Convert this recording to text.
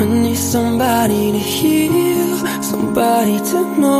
I need somebody to heal, somebody to know.